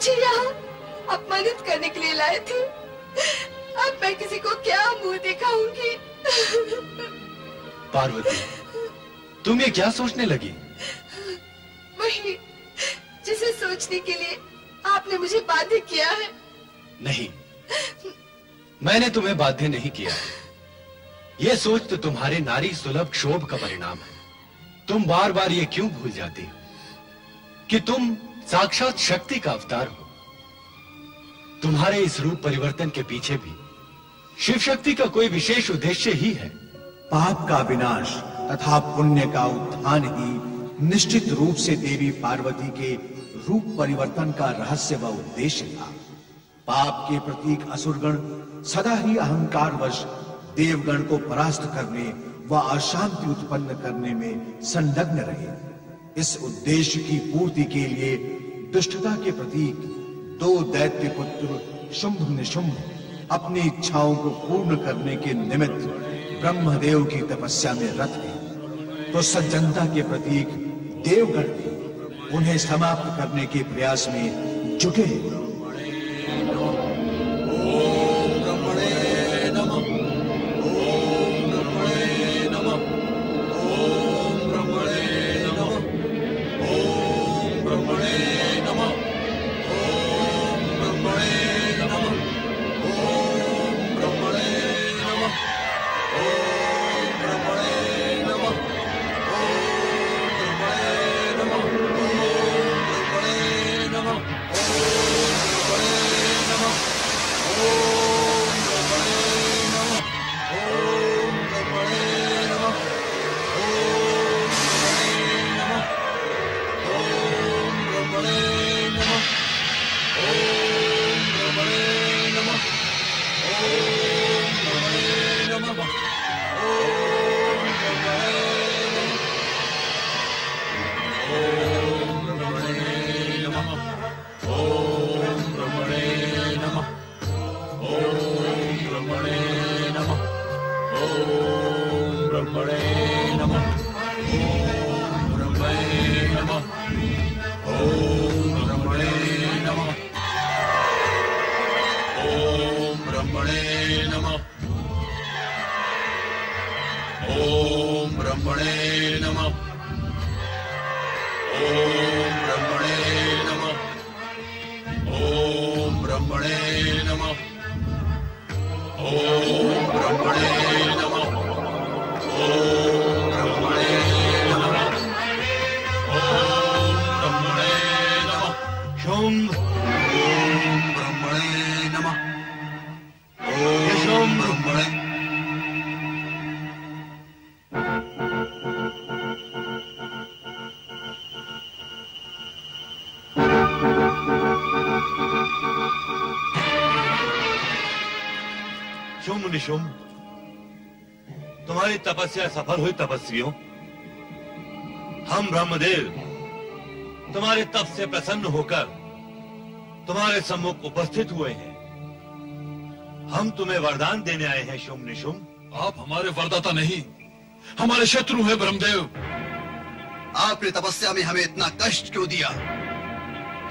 मुझे यहाँ अपमानित करने के लिए लाए थे। अब मैं किसी को क्या मुँह दिखाऊँगी? पार्वती तुम ये क्या सोचने लगी? वही जिसे सोचने के लिए आपने मुझे बाध्य किया है। नहीं मैंने तुम्हें बाध्य नहीं किया यह सोच तो तुम्हारे नारी सुलभ क्षोभ का परिणाम है। तुम बार बार ये क्यों भूल जाती? हो कि तुम साक्षात शक्ति का अवतार हो। तुम्हारे इस रूप परिवर्तन के पीछे भी शिव शक्ति का कोई विशेष उद्देश्य ही है। पाप का विनाश तथा पुण्य का उत्थान ही निश्चित रूप से देवी पार्वती के रूप परिवर्तन का रहस्य व उद्देश्य था। पाप के प्रतीक असुरगण सदा ही अहंकार वश देवगण को परास्त करने व अशांति उत्पन्न करने में संलग्न रहे। इस उद्देश्य की पूर्ति के लिए दुष्टता के प्रतीक, दो दैत्य पुत्र शुंभ निशुंभ अपनी इच्छाओं को पूर्ण करने के निमित्त ब्रह्मदेव की तपस्या में रथ गए। तो सज्जनता के प्रतीक देवगढ़ उन्हें समाप्त करने के प्रयास में जुटे। तपस्या सफल हुई तपस्वियों। हम ब्रह्मदेव तुम्हारे तप से प्रसन्न होकर तुम्हारे सम्मुख उपस्थित हुए हैं। हम तुम्हें वरदान देने आए हैं शुंभ निशुंभ आप हमारे वरदाता नहीं हमारे शत्रु हैं ब्रह्मदेव। आपने तपस्या में हमें इतना कष्ट क्यों दिया?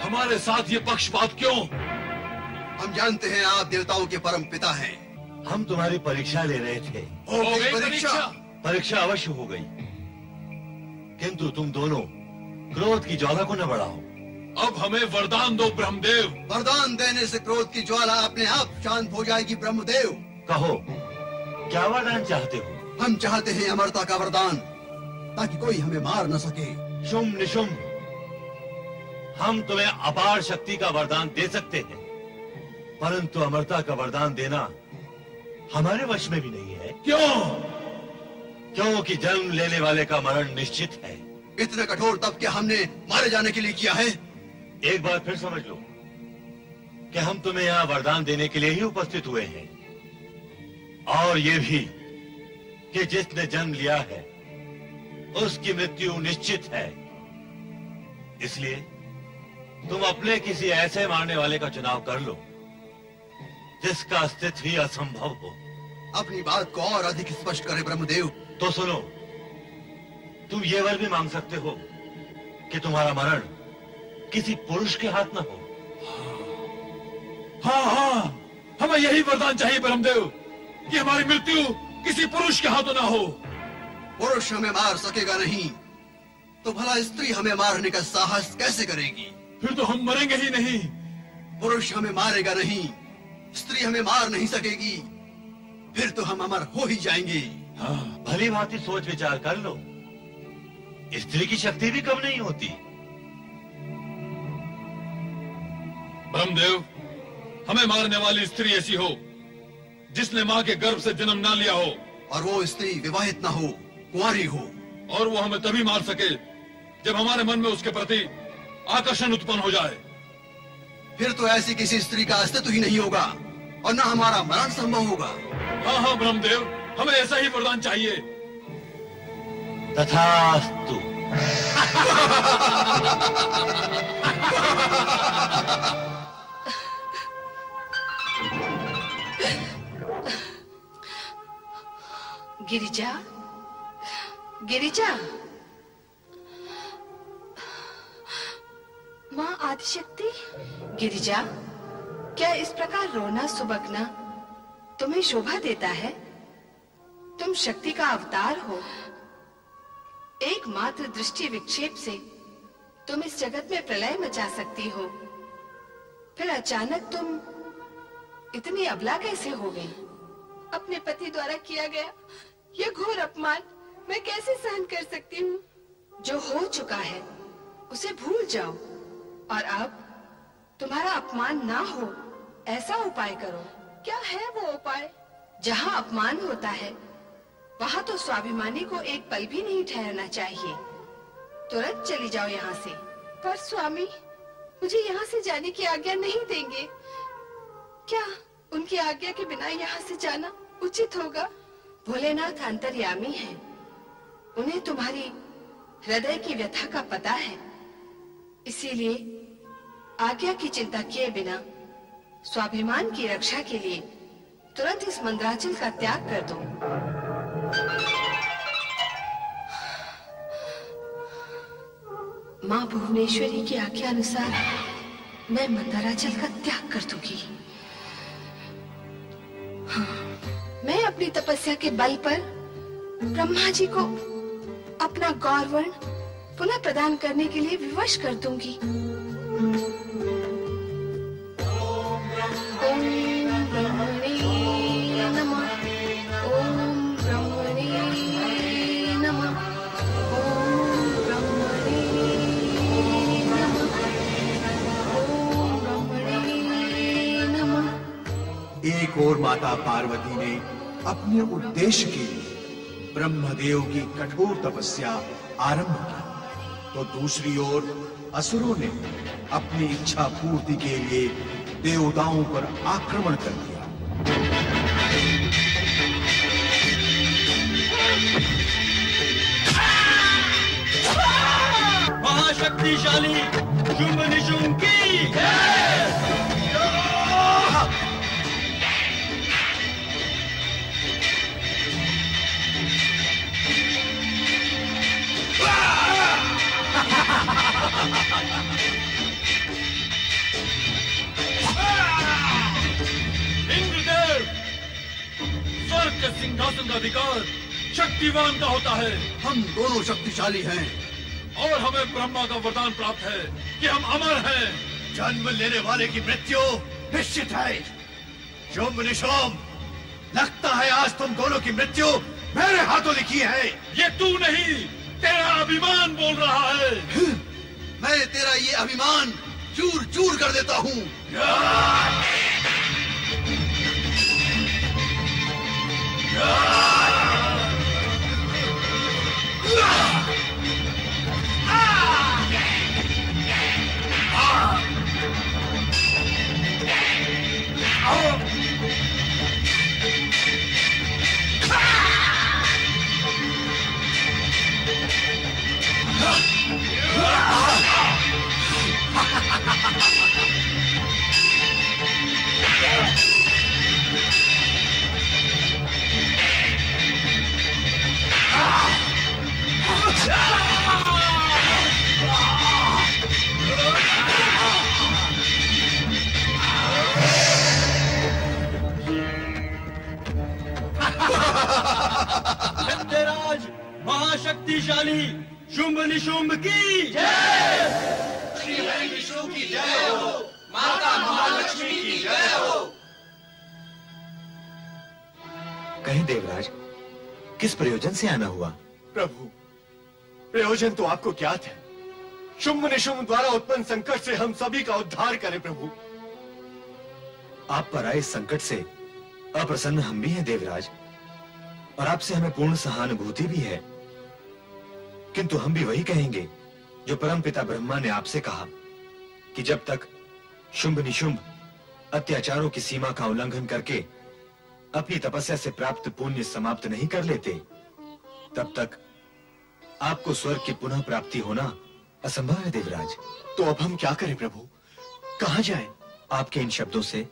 हमारे साथ ये पक्षपात क्यों? हम जानते हैं आप देवताओं के परम पिता हैं। हम तुम्हारी परीक्षा ले रहे थे। हो गई परीक्षा। परीक्षा अवश्य हो गई। किंतु तुम दोनों क्रोध की ज्वाला को न बढ़ाओ। अब हमें वरदान दो ब्रह्मदेव। वरदान देने से क्रोध की ज्वाला अपने आप शांत हो जाएगी ब्रह्मदेव। कहो क्या वरदान चाहते हो? हम चाहते हैं अमरता का वरदान ताकि कोई हमें मार न सके। शुम निशुम हम तुम्हें अपार शक्ति का वरदान दे सकते हैं। परंतु अमरता का वरदान देना हमारे वश में भी नहीं है। क्यों? क्योंकि जन्म लेने वाले का मरण निश्चित है। इतने कठोर तप क्या हमने मारे जाने के लिए किया है। एक बार फिर समझ लो कि हम तुम्हें यहाँ वरदान देने के लिए ही उपस्थित हुए हैं। और ये भी कि जिसने जन्म लिया है उसकी मृत्यु निश्चित है। इसलिए तुम अपने किसी ऐसे मारने वाले का चुनाव कर लो। जिसका अस्तित्व ही असंभव हो। अपनी बात को और अधिक स्पष्ट करे ब्रह्मदेव। तो सुनो तुम ये वर भी मांग सकते हो कि तुम्हारा मरण किसी पुरुष के हाथ न हो हाँ हाँ हमें यही वरदान चाहिए ब्रह्मदेव कि हमारी मृत्यु किसी पुरुष के हाथों ना हो। पुरुष हमें मार सकेगा नहीं तो भला स्त्री हमें मारने का साहस कैसे करेगी? फिर तो हम मरेंगे ही नहीं। पुरुष हमें मारेगा नहीं स्त्री हमें मार नहीं सकेगी। फिर तो हम अमर हो ही जाएँगे। हाँ भली भांति सोच विचार कर लो। स्त्री की शक्ति भी कम नहीं होती। ब्रह्मदेव हमें मारने वाली स्त्री ऐसी हो जिसने माँ के गर्भ से जन्म ना लिया हो। और वो स्त्री विवाहित ना हो कुंवारी हो। और वो हमें तभी मार सके जब हमारे मन में उसके प्रति आकर्षण उत्पन्न हो जाए। फिर तो ऐसी किसी स्त्री का अस्तित्व ही नहीं होगा और न हमारा मरण संभव होगा। हाँ हाँ ब्रह्मदेव हमें ऐसा ही वरदान चाहिए। तथास्तु। गिरिजा? गिरिजा? माँ आदिशक्ति? गिरिजा, क्या इस प्रकार रोना, सुबकना तुम्हें शोभा देता है? तुम शक्ति का अवतार हो। एकमात्र दृष्टि विक्षेप से तुम इस जगत में प्रलय मचा सकती हो। फिर अचानक तुम इतनी अबला कैसे हो गई? अपने पति द्वारा किया गया यह घोर अपमान मैं कैसे सहन कर सकती हूँ? जो हो चुका है, उसे भूल जाओ। और अब तुम्हारा अपमान ना हो ऐसा उपाय करो। क्या है वो उपाय? जहाँ अपमान होता है वहाँ तो स्वाभिमानी को एक पल भी नहीं ठहरना चाहिए। तुरंत चली जाओ यहाँ से। पर स्वामी मुझे यहाँ से जाने की आज्ञा नहीं देंगे। क्या उनकी आज्ञा के बिना यहाँ से जाना उचित होगा? भोलेनाथ अंतर्यामी हैं। उन्हें तुम्हारी हृदय की व्यथा का पता है। इसीलिए आज्ञा की चिंता किए बिना स्वाभिमान की रक्षा के लिए तुरंत इस मंदराचल का त्याग कर दो। माँ भुवनेश्वरी की आज्ञा अनुसार मैं मंदराचल का त्याग कर दूँगी। हाँ, मैं अपनी तपस्या के बल पर ब्रह्मा जी को अपना गौरवर्ण पुनः प्रदान करने के लिए विवश कर दूँगी। और माता पार्वती ने अपने उद्देश्य के लिए ब्रह्मदेव की कठोर तपस्या आरंभ की। तो दूसरी ओर असुरों ने अपनी इच्छा पूर्ति के लिए देवताओं पर आक्रमण कर दिया। महाशक्तिशाली, शुंभ निशुंभ इंद्रदेव! स्वर्ग के सिंहासन का अधिकार शक्तिवान का होता है। हम दोनों शक्तिशाली हैं। और हमें ब्रह्मा का वरदान प्राप्त है कि हम अमर हैं। जन्म लेने वाले की मृत्यु निश्चित है। शुभ निशोम लगता है आज तुम दोनों की मृत्यु मेरे हाथों लिखी है। ये तू नहीं तेरा अभिमान बोल रहा है। मैं तेरा ये अभिमान चूर चूर कर देता हूँ। हाँ से आना हुआ। प्रभु प्रयोजन तो आपको ज्ञात है। शुंभ निशुंभ द्वारा उत्पन्न संकट से हम सभी का उद्धार करें प्रभु। आप पर आए संकट से अप्रसन्न हम भी हैं देवराज। और आपसे हमें पूर्ण सहानुभूति भी है। किंतु हम भी वही कहेंगे जो परमपिता ब्रह्मा ने आपसे कहा कि जब तक शुंभ निशुंभ अत्याचारों की सीमा का उल्लंघन करके अपनी तपस्या से प्राप्त पुण्य समाप्त नहीं कर लेते तब तक आपको स्वर्ग की पुनः प्राप्ति होना असंभव है, देवराज। तो अब हम क्या करें, प्रभु? कहा जाए? आपके इन शब्दों से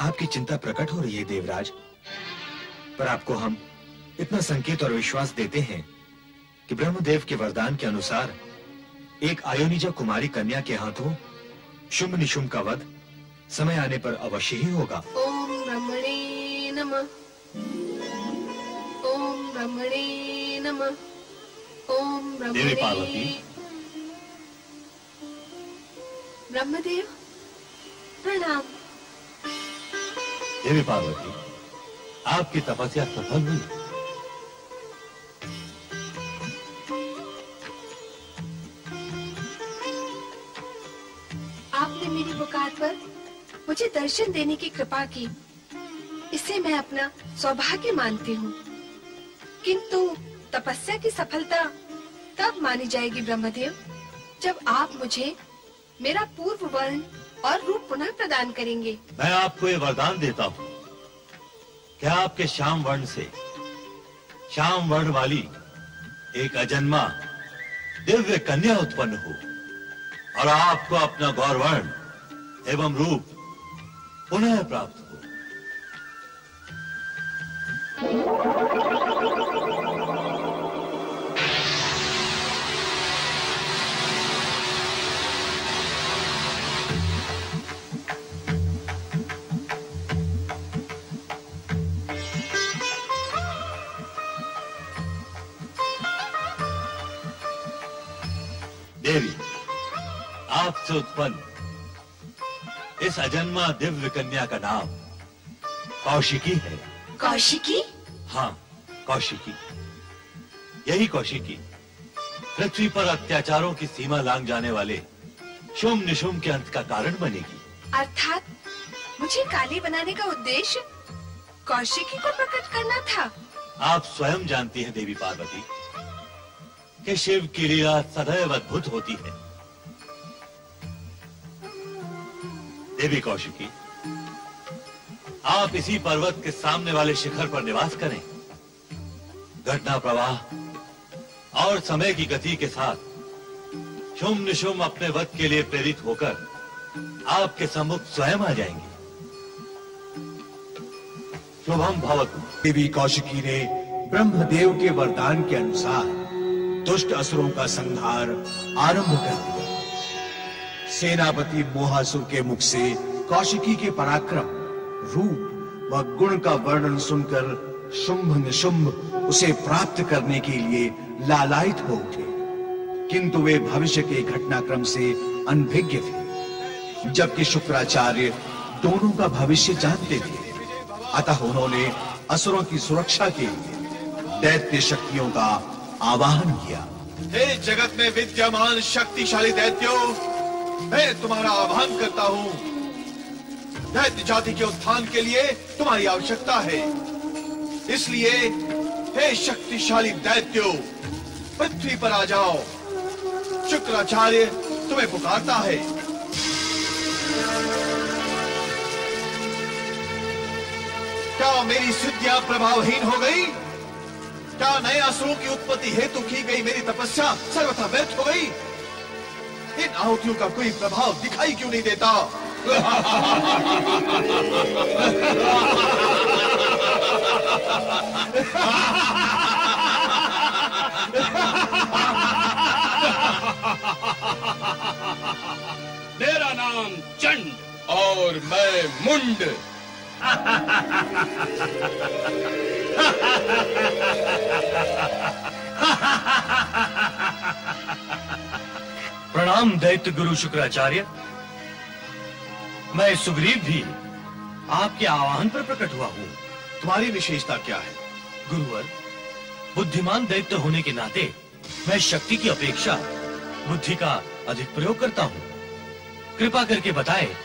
आपकी चिंता प्रकट हो रही है, देवराज। पर आपको हम इतना संकेत और विश्वास देते हैं कि ब्रह्मदेव के वरदान के अनुसार एक आयोनिजा कुमारी कन्या के हाथों शुंभ निशुंभ का वध समय आने पर अवश्य ही होगा। ओम नमः। ब्रह्मणे नमः। ओम देवी पार्वती। ब्रह्मदेव प्रणाम। देवी पार्वती आपकी तपस्या सफल हुई। आपने मेरी पुकार पर मुझे दर्शन देने की कृपा की। इसे मैं अपना सौभाग्य मानती हूँ। किंतु तपस्या की सफलता तब मानी जाएगी, ब्रह्मदेव, जब आप मुझे मेरा पूर्व वर्ण और रूप पुनः प्रदान करेंगे। मैं आपको ये वरदान देता हूँ। कि आपके श्याम वर्ण से श्याम वर्ण वाली एक अजन्मा दिव्य कन्या उत्पन्न हो और आपको अपना गौरवर्ण एवं रूप पुनः प्राप्त हो? आपसे उत्पन्न इस अजन्मा दिव्य कन्या का नाम कौशिकी है। कौशिकी? हाँ कौशिकी। यही कौशिकी। पृथ्वी पर अत्याचारों की सीमा लांग जाने वाले शुम निशुम के अंत का कारण बनेगी। अर्थात मुझे काली बनाने का उद्देश्य कौशिकी को प्रकट करना था। आप स्वयं जानती हैं देवी पार्वती कि शिव की लीला सदैव अद्भुत होती है। देवी कौशिकी, आप इसी पर्वत के सामने वाले शिखर पर निवास करें। घटना प्रवाह और समय की गति के साथ शुम निशुम अपने वध के लिए प्रेरित होकर आपके सम्मुख स्वयं आ जाएँगे। शुभम भवतु। देवी कौशिकी ने ब्रह्मदेव के वरदान के अनुसार दुष्ट असुरों का संहार आरंभ कर दिया। सेनापति मोहासुर के मुख से कौशिकी के पराक्रम, रूप व गुण का वर्णन सुनकर शुंभ निशुंभ उसे प्राप्त करने के लिए लालायित हो उठे। किंतु वे भविष्य के घटनाक्रम से अनभिज्ञ थे, जबकि शुक्राचार्य दोनों का भविष्य जानते थे। अतः उन्होंने असुरों की सुरक्षा के लिए दैत्य शक्तियों का आवाहन किया। हे जगत में विद्यमान शक्तिशाली दैत्यों मैं तुम्हारा आह्वान करता हूँ। दैत्य जाति के उत्थान के लिए तुम्हारी आवश्यकता है। इसलिए, हे शक्तिशाली दैत्यों, पृथ्वी पर आ जाओ। शुक्राचार्य तुम्हें पुकारता है। क्या मेरी सिद्धियाँ प्रभावहीन हो गई? क्या नए असुरों की उत्पत्ति हेतु की गई मेरी तपस्या सर्वथा व्यर्थ हो गई? इन आहुतियों का कोई प्रभाव दिखाई क्यों नहीं देता? मेरा नाम चंड और मैं मुंड। प्रणाम दैत्य गुरु शुक्राचार्य। मैं सुग्रीव भी आपके आह्वान पर प्रकट हुआ हूँ। तुम्हारी विशेषता क्या है? गुरुवर, बुद्धिमान दैत्य होने के नाते मैं शक्ति की अपेक्षा बुद्धि का अधिक प्रयोग करता हूँ। कृपा करके बताए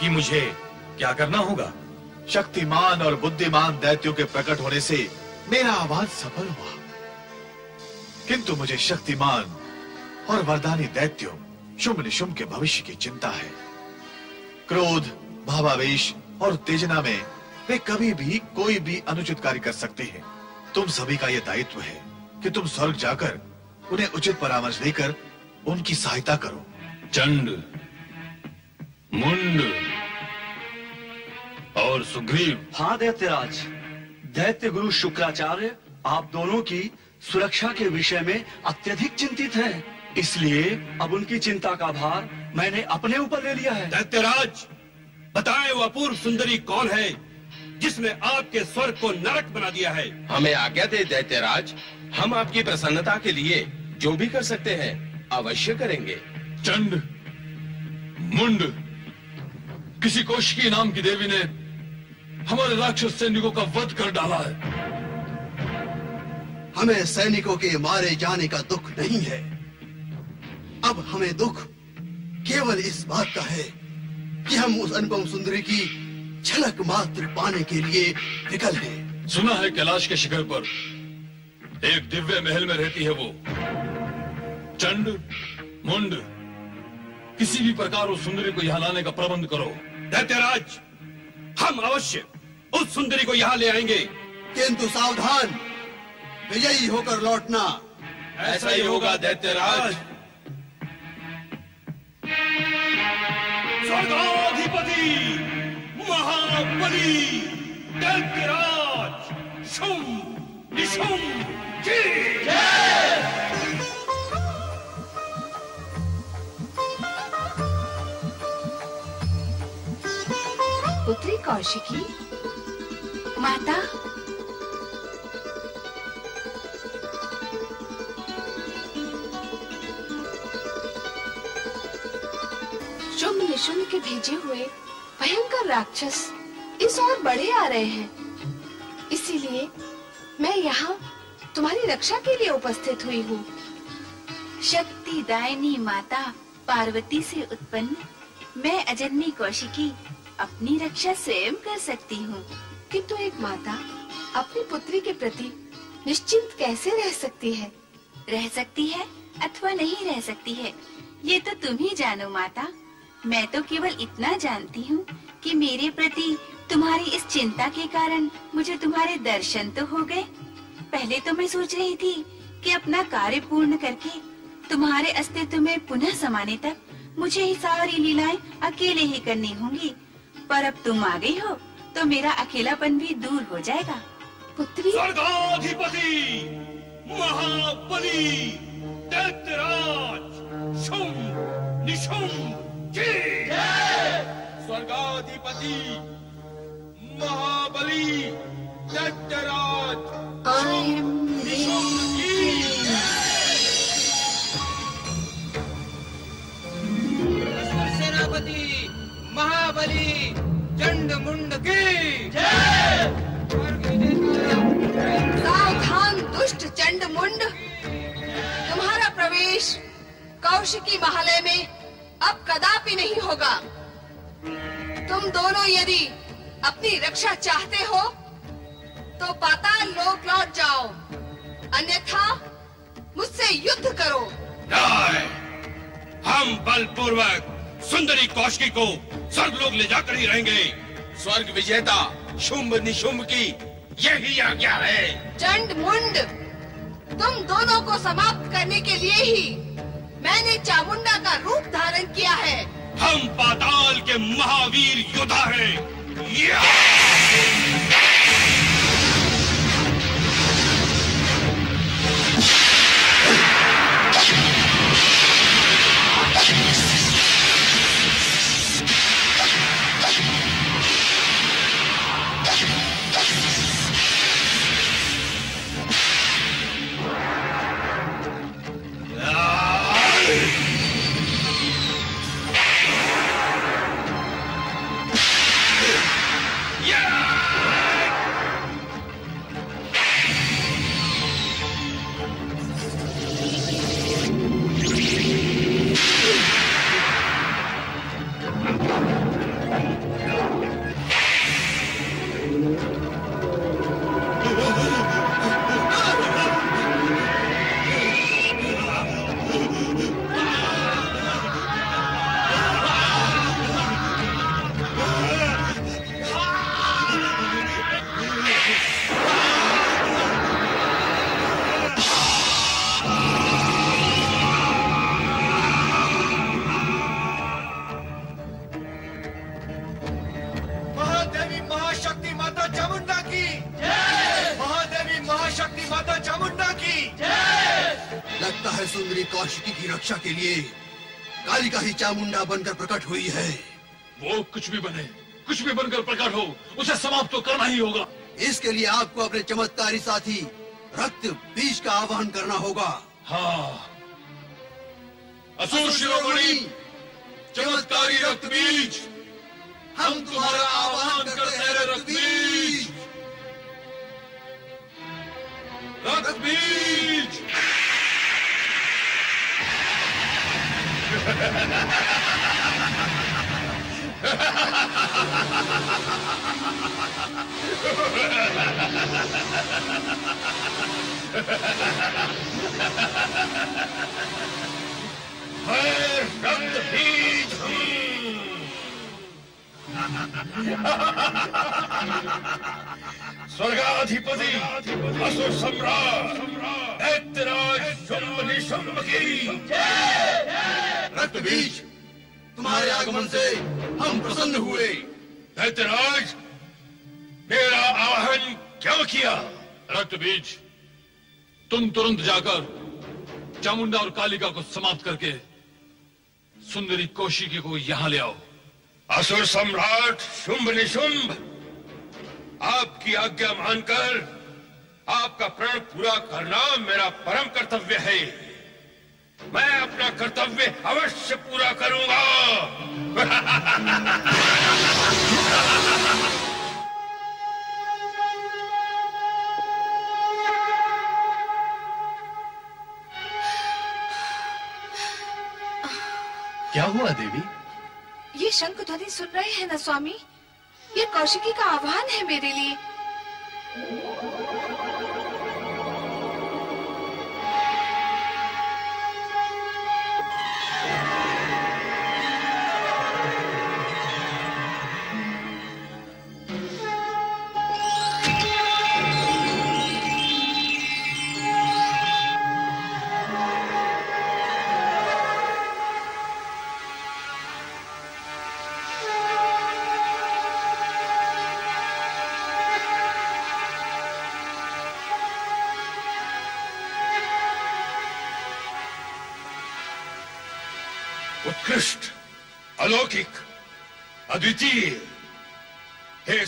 कि मुझे क्या करना होगा? शक्तिमान और बुद्धिमान दैत्यों के प्रकट होने से मेरा आवाज़ सफल हुआ। किंतु मुझे शक्तिमान और वरदानी दैत्यो शुभ निशुम के भविष्य की चिंता है। क्रोध भावावेश और उत्तेजना में वे कभी भी कोई भी अनुचित कार्य कर सकते हैं। तुम सभी का यह दायित्व है कि तुम स्वर्ग जाकर उन्हें उचित परामर्श देकर उनकी सहायता करो। चंड मुंड और सुग्रीव। हाँ दैत्यराज दैत्य गुरु शुक्राचार्य आप दोनों की सुरक्षा के विषय में अत्यधिक चिंतित हैं। इसलिए अब उनकी चिंता का भार मैंने अपने ऊपर ले लिया है। दैत्यराज बताएँ वो अपूर्व सुंदरी कौन है जिसने आपके स्वर्ग को नरक बना दिया है? हमें आज्ञा दे दैत्यराज हम आपकी प्रसन्नता के लिए जो भी कर सकते हैं अवश्य करेंगे। चंड मुंड किसी कोशिकी नाम की देवी ने हमारे राक्षस सैनिकों का वध कर डाला है। हमें सैनिकों के मारे जाने का दुख नहीं है। अब हमें दुख केवल इस बात का है कि हम उस अनुपम सुंदरी की झलक मात्र पाने के लिए विकल हैं। सुना है कैलाश के शिखर पर एक दिव्य महल में रहती है वो। चंड मुंड किसी भी प्रकार उस सुंदरी को यहाँ लाने का प्रबंध करो। दैत्यराज हम अवश्य उस सुंदरी को यहाँ ले आएँगे। किंतु सावधान विजयी होकर लौटना। ऐसा ही होगा दैत्यराज स्वर्गाधिपति महाबली दैत्यराज पुत्री कौशिकी माता शुभ निशुम के भेजे हुए भयंकर राक्षस इस ओर बढ़े आ रहे हैं। इसीलिए मैं यहाँ तुम्हारी रक्षा के लिए उपस्थित हुई हूँ। शक्ति दायनी माता पार्वती से उत्पन्न मैं अजन्मी कौशिकी अपनी रक्षा स्वयं कर सकती हूँ। किंतु एक माता अपनी पुत्री के प्रति निश्चिंत कैसे रह सकती है? रह सकती है अथवा नहीं रह सकती है ये तो तुम ही जानो माता। मैं तो केवल इतना जानती हूँ कि मेरे प्रति तुम्हारी इस चिंता के कारण मुझे तुम्हारे दर्शन तो हो गए। पहले तो मैं सोच रही थी कि अपना कार्य पूर्ण करके तुम्हारे अस्तित्व में पुनः समाने तक मुझे ही सारी लीलाएँ अकेले ही करनी होंगी। पर अब तुम आ गई हो तो मेरा अकेलापन भी दूर हो जाएगा। पुत्री। स्वर्गाधिपति महाबली दैत्यराज स्वर्गाधिपति महाबली की सेनापति महाबली चंड मुंड की सावधान दुष्ट चंड मुंड तुम्हारा प्रवेश कौशिकी महालय में अब कदापि नहीं होगा। तुम दोनों यदि अपनी रक्षा चाहते हो तो पाताल लोक लौट जाओ। अन्यथा मुझसे युद्ध करो। हम बलपूर्वक सुंदरी कौशिकी को स्वर्ग लोग ले जाकर ही रहेंगे। स्वर्ग विजेता शुंभ निशुंभ की यही आज्ञा है। चंड मुंड तुम दोनों को समाप्त करने के लिए ही मैंने चामुंडा का रूप धारण किया है। हम पाताल के महावीर योद्धा हैं। चामुंडा बनकर प्रकट हुई है? वो कुछ भी बने कुछ भी बनकर प्रकट हो उसे समाप्त तो करना ही होगा। इसके लिए आपको अपने चमत्कारी साथी रक्त बीज का आह्वान करना होगा। हाँ। असुर शिरोमणि चमत्कारी रक्त बीज। हम तुम्हारा आह्वान करते हैं रक्त बीज। रक्त बीज। मैं रक्त बीज स्वर्गाधिपति असुर सम्राट दैत्यराज शुंभ निशुंभ की। रक्त बीज तुम्हारे आगमन से हम प्रसन्न हुए। दैत्यराज मेरा आह्वान क्यों किया? रक्त बीज तुम तुरंत जाकर चामुंडा और कालिका को समाप्त करके सुंदरी कौशिकी को यहाँ ले आओ। असुर सम्राट, शुंभ निशुंभ। आपकी आज्ञा मानकर आपका प्रण पूरा करना मेरा परम कर्तव्य है। मैं अपना कर्तव्य अवश्य पूरा करूँगा। क्या हुआ देवी? ये शंख ध्वनि सुन रहे हैं ना, स्वामी? ये कौशिकी का आह्वान है मेरे लिए।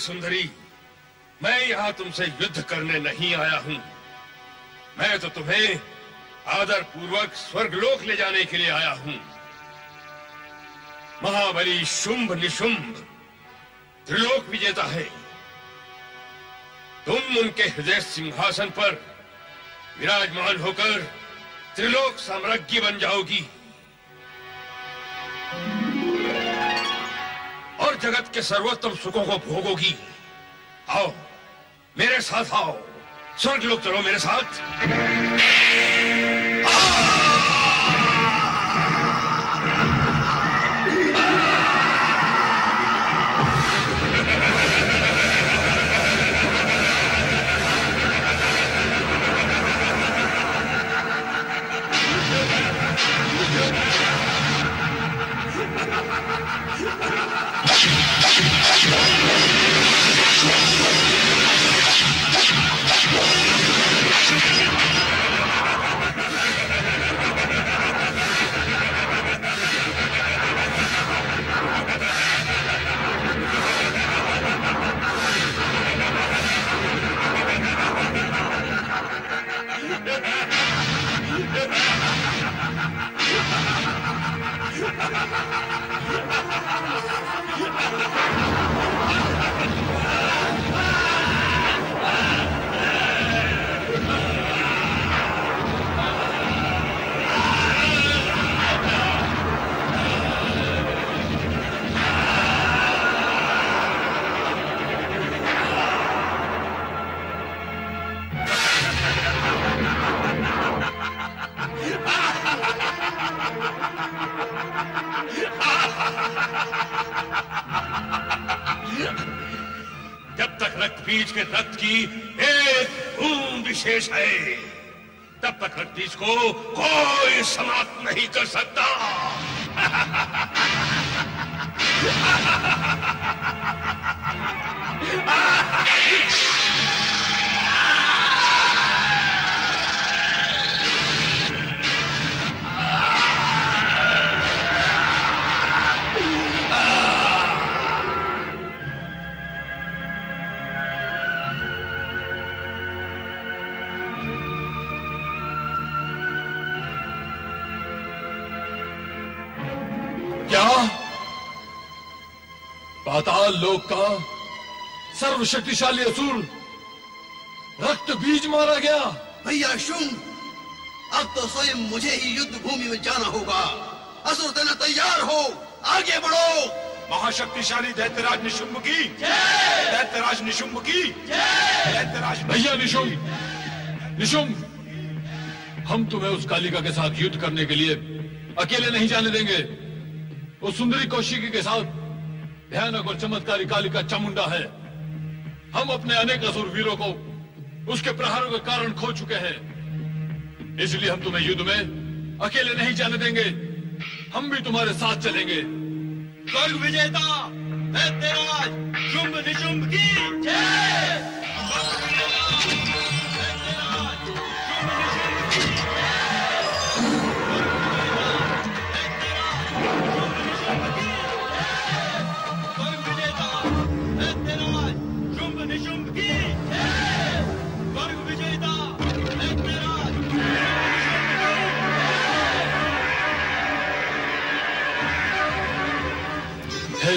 सुंदरी, मैं यहाँ तुमसे युद्ध करने नहीं आया हूँ। मैं तो तुम्हें आदर पूर्वक स्वर्गलोक ले जाने के लिए आया हूँ। महाबली शुंभ निशुंभ, त्रिलोक विजेता है। तुम उनके हृदय सिंहासन पर विराजमान होकर त्रिलोक साम्राज्य बन जाओगी। जगत के सर्वोत्तम सुखों को भोगोगी। आओ, मेरे साथ आओ। स्वर्ग लोग चलो मेरे साथ। पाताल लोक का सर्वशक्तिशाली असुर रक्त बीज मारा गया। भैया शुंभ अब तो स्वयं मुझे ही युद्ध भूमि में जाना होगा। असुर सेना तैयार हो आगे बढ़ो। महाशक्तिशाली दैत्यराज निशुंभ की। दैत्यराज निशुंभ की। दैत्यराज भैया निशुंभ निशुंभ हम तुम्हें उस कालिका के साथ युद्ध करने के लिए अकेले नहीं जाने देंगे। वो सुंदरी कौशिकी के साथ भयानक और चमत्कारी काली का चामुंडा है। हम अपने अनेक असुर वीरों को उसके प्रहारों के कारण खो चुके हैं। इसलिए हम तुम्हें युद्ध में अकेले नहीं जाने देंगे। हम भी तुम्हारे साथ चलेंगे। विजेता शुंभ निशुंभ की जय!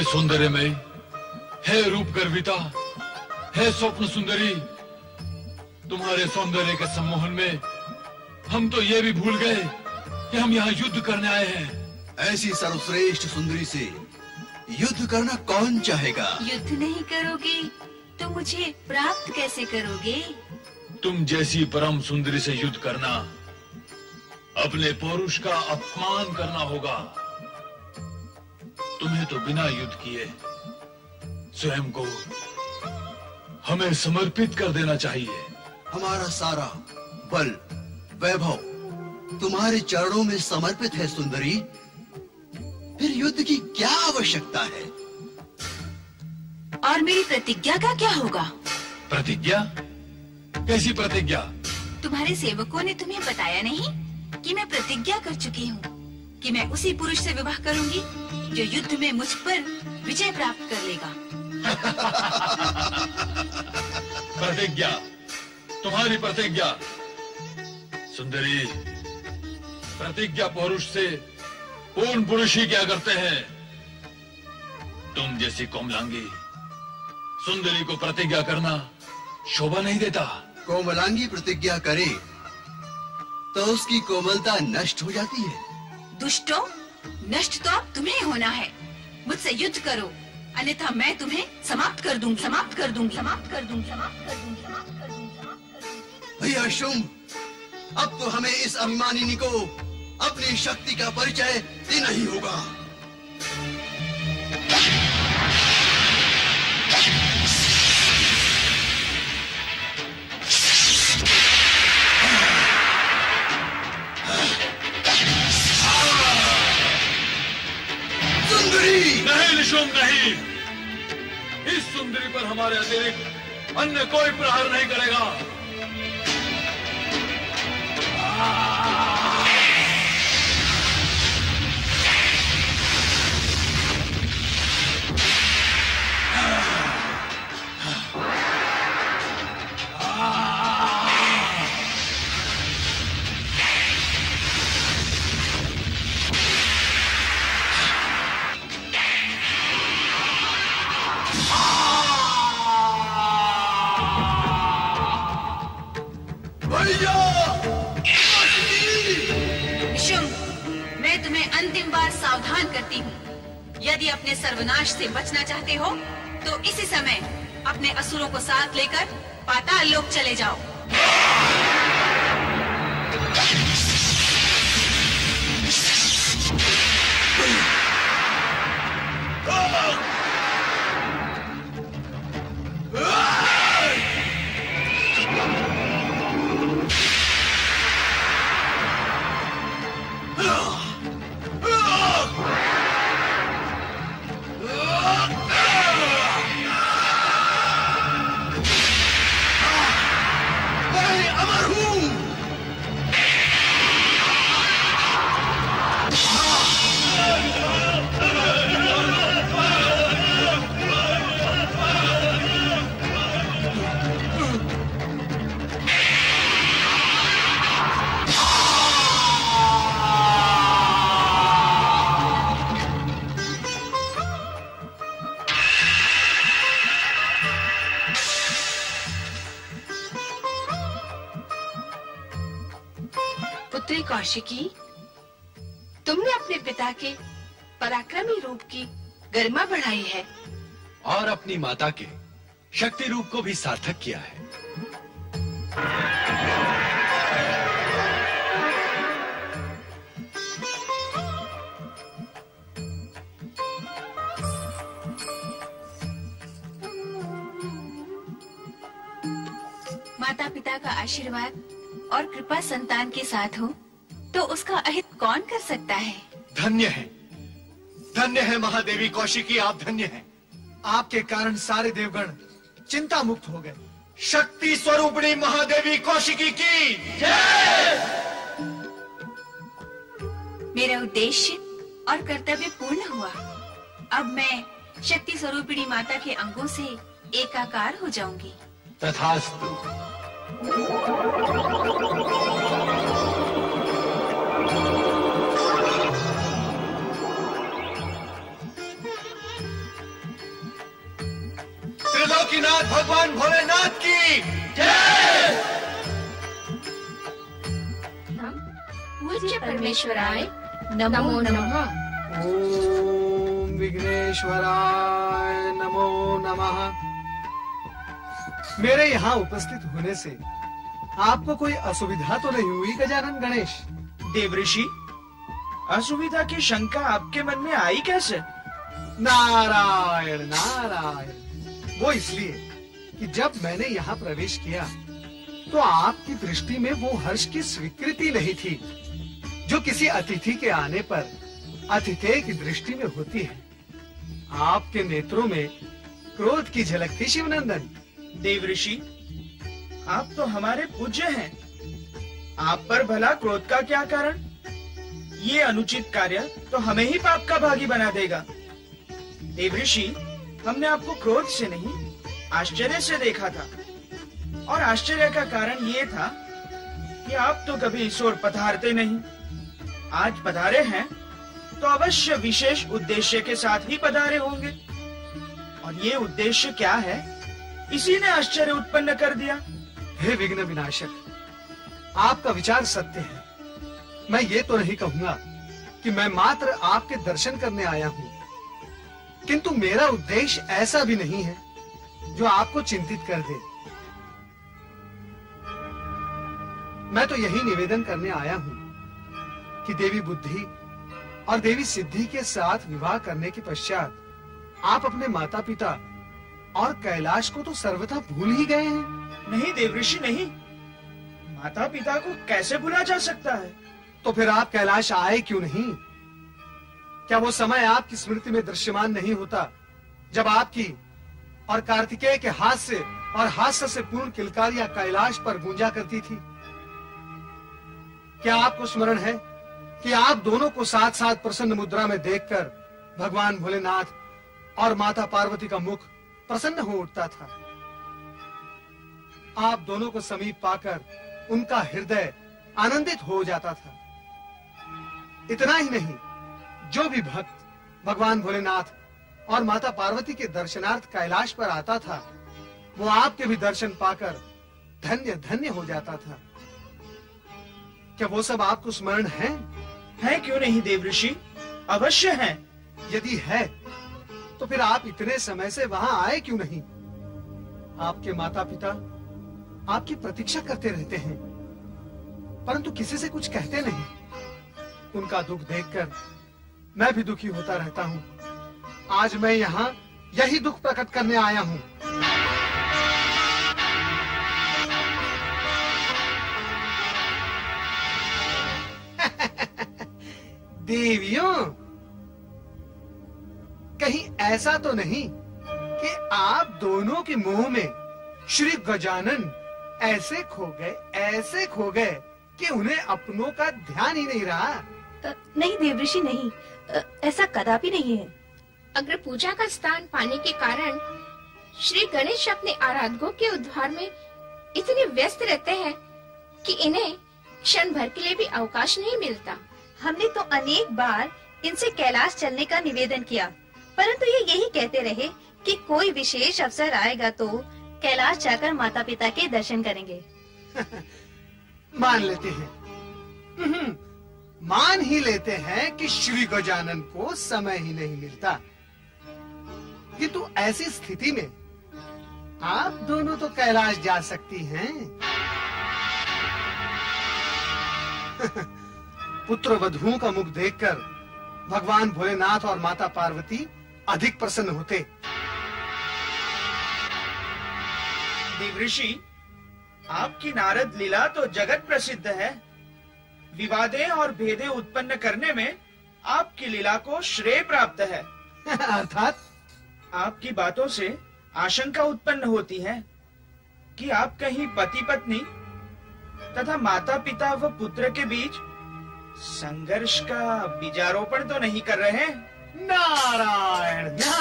हे सुंदर में। हे रूप गर्विता हे स्वप्न सुंदरी तुम्हारे सौंदर्य के सम्मोहन में हम तो ये भी भूल गए कि हम यहाँ युद्ध करने आए हैं। ऐसी सर्वश्रेष्ठ सुंदरी से युद्ध करना कौन चाहेगा? युद्ध नहीं करोगे तो मुझे प्राप्त कैसे करोगे? तुम जैसी परम सुंदरी से युद्ध करना अपने पौरुष का अपमान करना होगा। तुम्हें तो बिना युद्ध किए स्वयं को हमें समर्पित कर देना चाहिए। हमारा सारा बल वैभव तुम्हारे चरणों में समर्पित है सुंदरी। फिर युद्ध की क्या आवश्यकता है? और मेरी प्रतिज्ञा का क्या होगा? प्रतिज्ञा? कैसी प्रतिज्ञा? तुम्हारे सेवकों ने तुम्हें बताया नहीं कि मैं प्रतिज्ञा कर चुकी हूँ कि मैं उसी पुरुष से विवाह करूँगी। जो युद्ध में मुझ पर विजय प्राप्त कर लेगा। प्रतिज्ञा। तुम्हारी प्रतिज्ञा। सुंदरी प्रतिज्ञा पुरुष से पूर्ण पुरुष ही क्या करते हैं? तुम जैसी कोमलांगी सुंदरी को प्रतिज्ञा करना शोभा नहीं देता। कोमलांगी प्रतिज्ञा करे तो उसकी कोमलता नष्ट हो जाती है। दुष्टो नष्ट तो अब तुम्हें होना है। मुझसे युद्ध करो। अन्यथा मैं तुम्हें समाप्त कर दूँ, समाप्त कर दूँ, समाप्त कर दूँ, समाप्त कर दूँ, समाप्त कर दूँ भैया शुंभ अब तो हमें इस अभिमानिनी को अपनी शक्ति का परिचय देना ही होगा। सुंदरी। नहीं निशुम नहीं इस सुंदरी पर हमारे अतिरिक्त अन्य कोई प्रहार नहीं करेगा। कौशिकी तुमने अपने पिता के पराक्रमी रूप की गरिमा बढ़ाई है। और अपनी माता के शक्ति रूप को भी सार्थक किया है। माता पिता का आशीर्वाद और कृपा संतान के साथ हो। तो उसका अहित कौन कर सकता है? धन्य है। धन्य है महादेवी कौशिकी आप धन्य हैं। आपके कारण सारे देवगण चिंता मुक्त हो गए। शक्ति स्वरूपणी महादेवी कौशिकी की। मेरा उद्देश्य और कर्तव्य पूर्ण हुआ। अब मैं शक्ति स्वरूपिणी माता के अंगों से एकाकार हो जाऊँगी। तथास्तु। त्रिलोकीनाथ भगवान भोलेनाथ की। पूज्य परमेश्वराय नमो नमः। ओम विघ्नेश्वराय नमो नमः। मेरे यहाँ उपस्थित होने से आपको कोई असुविधा तो नहीं हुई गजानन गणेश? देवऋषि असुविधा की शंका आपके मन में आई कैसे? नारायण नारायण। वो इसलिए कि जब मैंने यहाँ प्रवेश किया तो आपकी दृष्टि में वो हर्ष की स्वीकृति नहीं थी जो किसी अतिथि के आने पर अतिथेय की दृष्टि में होती है। आपके नेत्रों में क्रोध की झलक थी शिवनंदन। देवऋषि आप तो हमारे पूज्य हैं। आप पर भला क्रोध का क्या कारण? ये अनुचित कार्य तो हमें ही पाप का भागी बना देगा। देवऋषि हमने आपको क्रोध से नहीं, आश्चर्य से देखा था। और आश्चर्य का कारण ये था कि आप तो कभी इस ओर पधारते नहीं। आज पधारे हैं तो अवश्य विशेष उद्देश्य के साथ ही पधारे होंगे। और ये उद्देश्य क्या है, इसी ने आश्चर्य उत्पन्न कर दिया। हे विघ्न विनाशक आपका विचार सत्य है। मैं ये तो नहीं कहूँगा कि मैं मात्र आपके दर्शन करने आया हूँ। किंतु मेरा उद्देश्य ऐसा भी नहीं है जो आपको चिंतित कर दे। मैं तो यही निवेदन करने आया हूँ कि देवी बुद्धि और देवी सिद्धि के साथ विवाह करने के पश्चात आप अपने माता पिता और कैलाश को तो सर्वथा भूल ही गए हैं। नहीं देवऋषि नहीं। माता पिता को कैसे भूला जा सकता है? तो फिर आप कैलाश आए क्यों नहीं? क्या वो समय आपकी स्मृति में दृश्यमान नहीं होता, जब आपकी और कार्तिकेय के हाथ से और हास्य से पूर्ण किलकारियाँ कैलाश पर गूंजा करती थी? क्या आपको स्मरण है कि आप दोनों को साथ साथ प्रसन्न मुद्रा में देखकर भगवान भोलेनाथ और माता पार्वती का मुख प्रसन्न हो उठता था? आप दोनों को समीप पाकर उनका हृदय आनंदित हो जाता था। इतना ही नहीं जो भी भक्त भगवान भोलेनाथ और माता पार्वती के दर्शनार्थ कैलाश पर आता था वो आपके भी दर्शन पाकर धन्य धन्य हो जाता था। क्या वो सब आपको स्मरण है? है क्यों नहीं देव ऋषि? अवश्य है। यदि है तो फिर आप इतने समय से वहाँ आए क्यों नहीं? आपके माता पिता आपकी प्रतीक्षा करते रहते हैं। परंतु किसी से कुछ कहते नहीं। उनका दुख देखकर मैं भी दुखी होता रहता हूँ। आज मैं यहाँ यही दुख प्रकट करने आया हूँ। देवियों, कहीं ऐसा तो नहीं कि आप दोनों के मुँह में श्री गजानन ऐसे खो गए ऐसे खो गए कि उन्हें अपनों का ध्यान ही नहीं रहा। नहीं देवऋषि नहीं। ऐसा कदापि नहीं है। अग्र पूजा का स्थान पाने के कारण श्री गणेश अपने आराधकों के उद्धार में इतने व्यस्त रहते हैं कि इन्हें क्षण भर के लिए भी अवकाश नहीं मिलता। हमने तो अनेक बार इनसे कैलाश चलने का निवेदन किया परंतु ये यही कहते रहे कि कोई विशेष अवसर आएगा तो कैलाश जाकर माता पिता के दर्शन करेंगे। मान लेते हैं। हम्म, मान ही लेते हैं कि श्री गजानन को समय ही नहीं मिलता। किंतु ऐसी स्थिति में आप दोनों तो कैलाश जा सकती हैं। पुत्र वधुओं का मुख देखकर भगवान भोलेनाथ और माता पार्वती अधिक प्रसन्न होते। देवऋषि आपकी नारद लीला तो जगत प्रसिद्ध है। विवादे और भेदे उत्पन्न करने में आपकी लीला को श्रेय प्राप्त है। अर्थात? आपकी बातों से आशंका उत्पन्न होती है कि आप कहीं पति पत्नी तथा माता पिता व पुत्र के बीच संघर्ष का बीजारोपण तो नहीं कर रहे नारायण नारायण!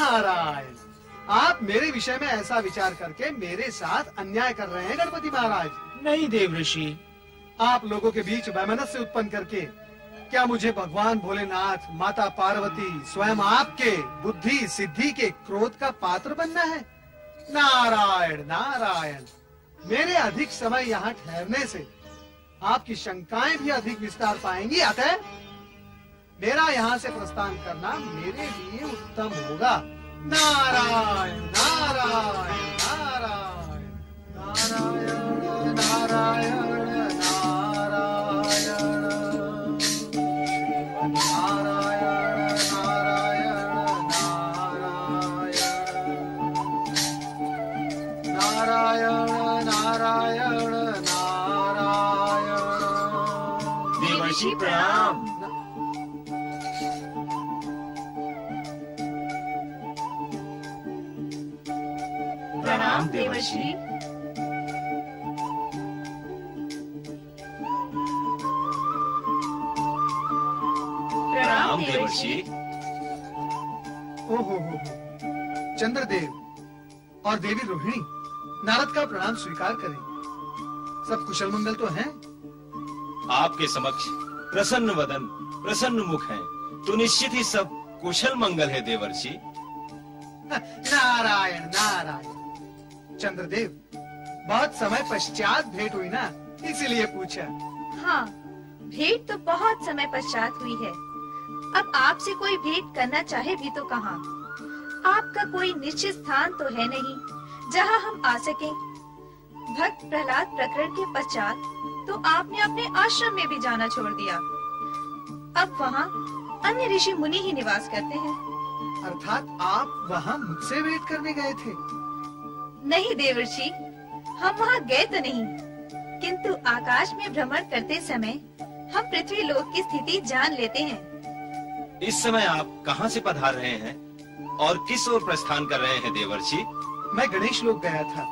आप मेरे विषय में ऐसा विचार करके मेरे साथ अन्याय कर रहे हैं गणपति महाराज। नहीं देव ऋषि। आप लोगों के बीच वैमनस्य उत्पन्न करके क्या मुझे भगवान भोलेनाथ माता पार्वती स्वयं आपके बुद्धि सिद्धि के क्रोध का पात्र बनना है? नारायण नारायण मेरे अधिक समय यहाँ ठहरने से आपकी शंकाएँ भी अधिक विस्तार पाएँगी अतः मेरा यहाँ से प्रस्थान करना मेरे लिए उत्तम होगा। नारायण नारायण नारायण नारायण नारायण नारायण नारायण नारायण नारायण नारायण नारायण नारायण प्रणाम प्रणाम देवर्षि प्रणाम देवर्षि ओहो हो चंद्रदेव और देवी रोहिणी नारद का प्रणाम स्वीकार करें। सब कुशल मंगल तो हैं? आपके समक्ष प्रसन्न वदन प्रसन्न मुख हैं। तो निश्चित ही सब कुशल मंगल है देवर्षि। नारायण नारायण। चंद्रदेव बहुत समय पश्चात भेंट हुई ना इसीलिए पूछा। हाँ भेंट तो बहुत समय पश्चात हुई है। अब आपसे कोई भेंट करना चाहे भी तो कहाँ? आपका कोई निश्चित स्थान तो है नहीं जहाँ हम आ सके। भक्त प्रहलाद प्रकरण के पश्चात तो आपने अपने आश्रम में भी जाना छोड़ दिया। अब वहाँ अन्य ऋषि मुनि ही निवास करते हैं। अर्थात आप वहाँ मुझसे भेंट करने गए थे। नहीं देवर्षि हम वहाँ गए तो नहीं। किंतु आकाश में भ्रमण करते समय हम पृथ्वी लोक की स्थिति जान लेते हैं। इस समय आप कहाँ से पधार रहे हैं और किस ओर प्रस्थान कर रहे हैं देवर्षि? मैं गणेश लोक गया था।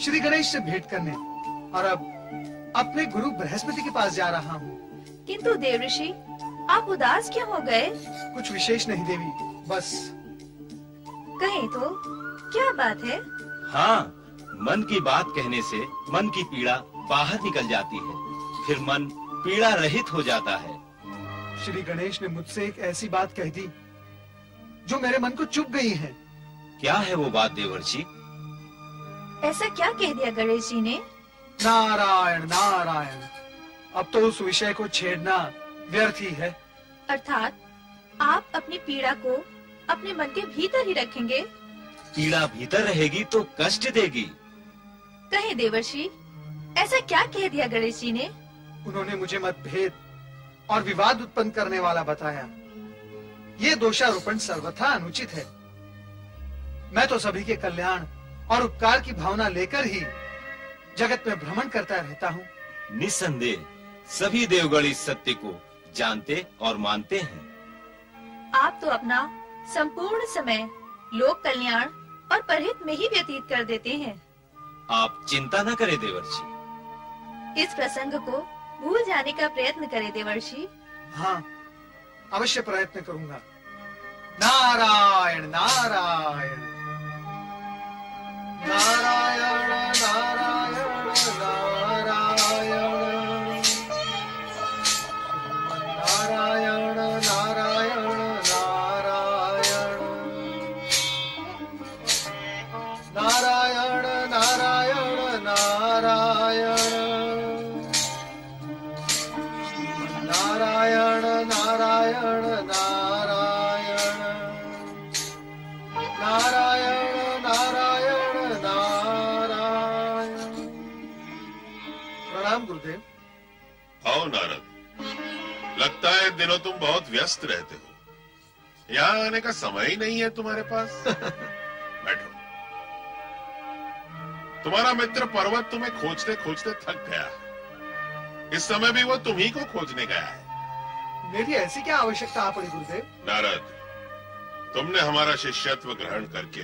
श्री गणेश से भेंट करने। और अब अपने गुरु बृहस्पति के पास जा रहा हूँ। किंतु देवर्षि आप उदास क्यों हो गए? कुछ विशेष नहीं देवी बस। कहें तो क्या बात है? हाँ मन की बात कहने से मन की पीड़ा बाहर निकल जाती है। फिर मन पीड़ा रहित हो जाता है। श्री गणेश ने मुझसे एक ऐसी बात कह दी जो मेरे मन को चुप गई है। क्या है वो बात देवर्षि? ऐसा क्या कह दिया गणेश जी ने? नारायण नारायण अब तो उस विषय को छेड़ना व्यर्थ ही है। अर्थात आप अपनी पीड़ा को अपने मन के भीतर ही रखेंगे। पीड़ा भीतर रहेगी तो कष्ट देगी। कहे देवर्षि ऐसा क्या कह दिया गणेश जी ने? उन्होंने मुझे मतभेद और विवाद उत्पन्न करने वाला बताया। ये दोषारोपण सर्वथा अनुचित है। मैं तो सभी के कल्याण और उपकार की भावना लेकर ही जगत में भ्रमण करता रहता हूँ। निसंदेह सभी देवगण इस सत्य को जानते और मानते हैं। आप तो अपना संपूर्ण समय लोक कल्याण और परहित में ही व्यतीत कर देते हैं। आप चिंता न करें देवर्षि। इस प्रसंग को भूल जाने का प्रयत्न करें देवर्षि। हाँ अवश्य प्रयत्न करूँगा। नारायण नारायण। दिनों तुम बहुत व्यस्त रहते हो। यहाँ आने का समय ही नहीं है तुम्हारे पास। बैठो। तुम्हारा मित्र पर्वत तुम्हें खोजते खोजते थक गया इस समय भी वो तुम्ही को खोजने गया है। मेरी ऐसी क्या आवश्यकता पड़ी गुरुदेव? नारद तुमने हमारा शिष्यत्व ग्रहण करके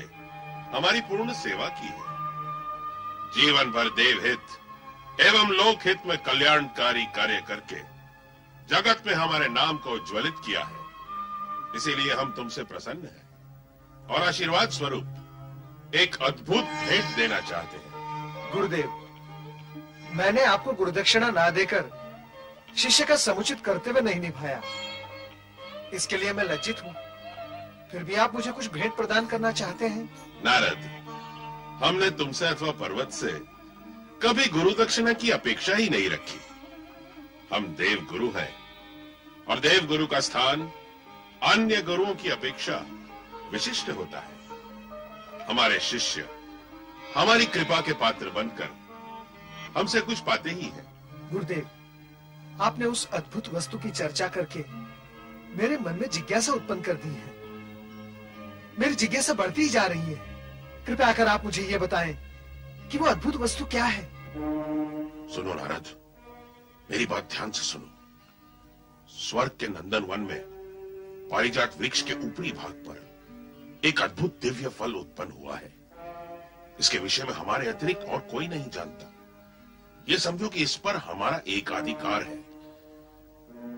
हमारी पूर्ण सेवा की है। जीवन भर देवहित एवं लोक हित में कल्याणकारी कार्य करके जगत में हमारे नाम को उज्ज्वलित किया है। इसीलिए हम तुमसे प्रसन्न हैं और आशीर्वाद स्वरूप एक अद्भुत भेंट देना चाहते हैं। गुरुदेव मैंने आपको गुरुदक्षिणा ना देकर शिष्य का समुचित कर्तव्य नहीं निभाया। इसके लिए मैं लज्जित हूँ। फिर भी आप मुझे कुछ भेंट प्रदान करना चाहते हैं? नारद हमने तुमसे अथवा पर्वत से कभी गुरु दक्षिणा की अपेक्षा ही नहीं रखी। हम देव गुरु हैं। और देव गुरु का स्थान अन्य गुरुओं की अपेक्षा विशिष्ट होता है। हमारे शिष्य हमारी कृपा के पात्र बनकर हमसे कुछ पाते ही हैं। गुरुदेव आपने उस अद्भुत वस्तु की चर्चा करके मेरे मन में जिज्ञासा उत्पन्न कर दी है। मेरी जिज्ञासा बढ़ती ही जा रही है। कृपया कर आप मुझे ये बताएँ कि वो अद्भुत वस्तु क्या है? सुनो नारद मेरी बात ध्यान से सुनो। स्वर्ग के नंदन वन में पारिजात वृक्ष के ऊपरी भाग पर एक अद्भुत दिव्य फल उत्पन्न हुआ है। इसके विषय में हमारे अतिरिक्त और कोई नहीं जानता। ये समझो कि इस पर हमारा एकाधिकार है।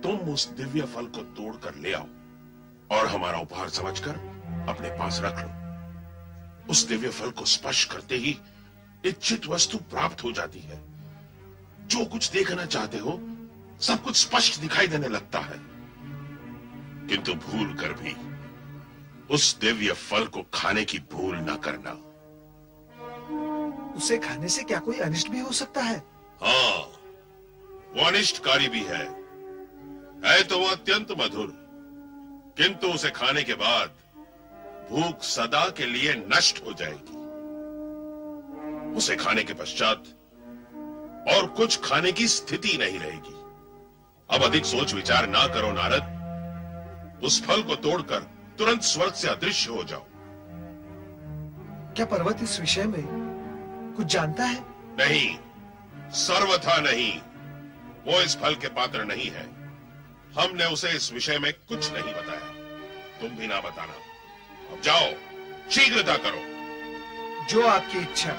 तुम उस दिव्य फल को तोड़कर ले आओ और हमारा उपहार समझकर अपने पास रख लो। उस दिव्य फल को स्पर्श करते ही इच्छित वस्तु प्राप्त हो जाती है। जो कुछ देखना चाहते हो सब कुछ स्पष्ट दिखाई देने लगता है। किंतु भूल कर भी उस दिव्य फल को खाने की भूल न करना। उसे खाने से क्या कोई अनिष्ट भी हो सकता है? हाँ वो अनिष्टकारी भी है। है तो वो अत्यंत मधुर। किंतु उसे खाने के बाद भूख सदा के लिए नष्ट हो जाएगी। उसे खाने के पश्चात और कुछ खाने की स्थिति नहीं रहेगी। अब अधिक सोच विचार ना करो नारद। उस फल को तोड़कर तुरंत स्वर्ग से अदृश्य हो जाओ। क्या पर्वत इस विषय में कुछ जानता है? नहीं सर्वथा नहीं। वो इस फल के पात्र नहीं है। हमने उसे इस विषय में कुछ नहीं बताया। तुम भी ना बताना। अब जाओ शीघ्रता करो। जो आपकी इच्छा।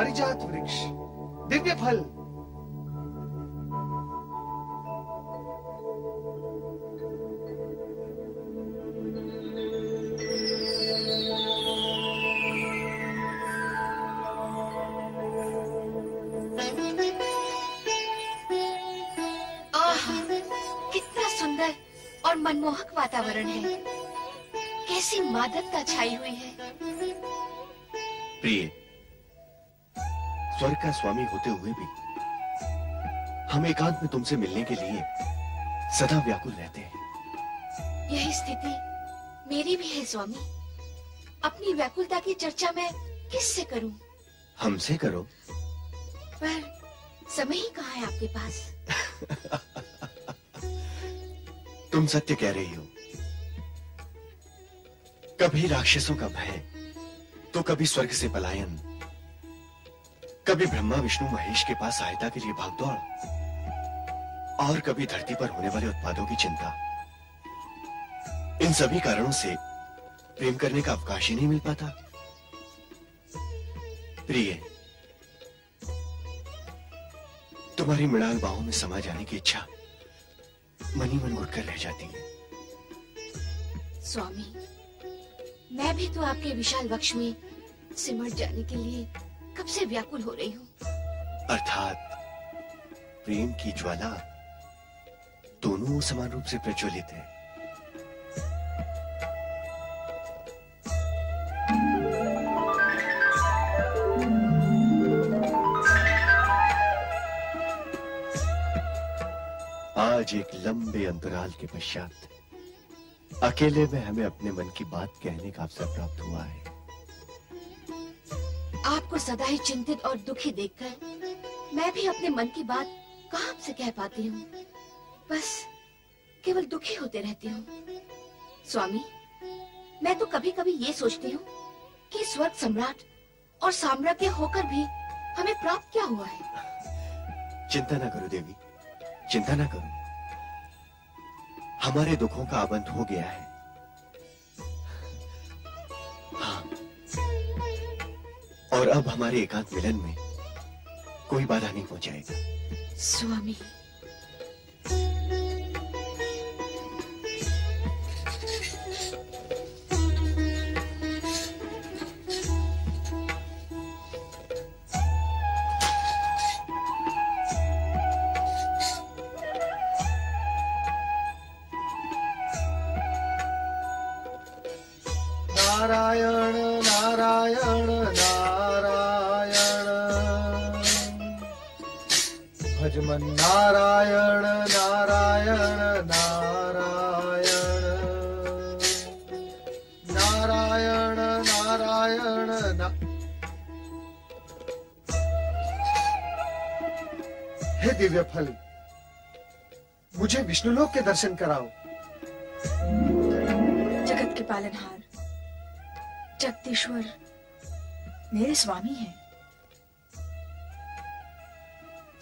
परिजात वृक्ष दिव्य फल। आह, कितना सुंदर और मनमोहक वातावरण है। कैसी मादकता छाई हुई है। प्रिय स्वामी होते हुए भी। हम एकांत में तुमसे मिलने के लिए सदा व्याकुल रहते हैं। यही स्थिति मेरी भी है स्वामी। अपनी व्याकुलता की चर्चा मैं किससे करूँ? हमसे करो। पर समय ही कहाँ है आपके पास? तुम सत्य कह रही हो। कभी राक्षसों का भय तो कभी स्वर्ग से पलायन। कभी ब्रह्मा, विष्णु, महेश के पास सहायता के लिए भागदौड़ और कभी धरती पर होने वाले उत्पादों की चिंता। इन सभी कारणों से प्रेम करने का अवकाश ही नहीं मिल पाता। प्रिय, तुम्हारी मृणाल बाहों में समा जाने की इच्छा मनी मन घुटकर रह जाती है। स्वामी, मैं भी तो आपके विशाल वक्ष में सिमट जाने के लिए कब से व्याकुल हो रही हूँ? अर्थात, प्रेम की ज्वाला दोनों समान रूप से प्रज्वलित है। आज एक लंबे अंतराल के पश्चात अकेले में हमें अपने मन की बात कहने का अवसर प्राप्त हुआ है। आपको सदा ही चिंतित और दुखी देखकर मैं भी अपने मन की बात कहाँ से कह पाती हूँ? बस केवल दुखी होते रहती हूँ। स्वामी, मैं तो कभी कभी ये सोचती हूँ कि स्वर्ग सम्राट और साम्राज्य होकर भी हमें प्राप्त क्या हुआ है? चिंता ना करो देवी, चिंता ना करो। हमारे दुखों का अबंत हो गया हाँ। और अब हमारे एकांत मिलन में कोई बाधा नहीं पहुंचाएगा। स्वामी विष्णुलोक के दर्शन कराओ। जगत के पालनहार जगदीश्वर मेरे स्वामी हैं।